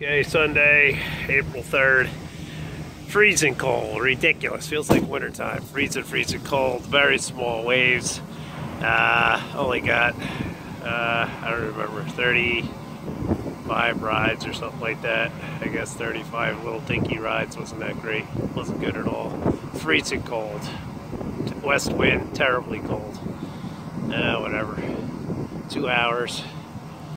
Okay, Sunday, April 3rd. Freezing cold, ridiculous. Feels like wintertime. Freezing, freezing cold. Very small waves. Uh, only got, uh, I don't remember, 35 rides or something like that. I guess 35 little dinky rides. Wasn't that great. Wasn't good at all. Freezing cold. West wind, terribly cold. Uh, whatever. Two hours.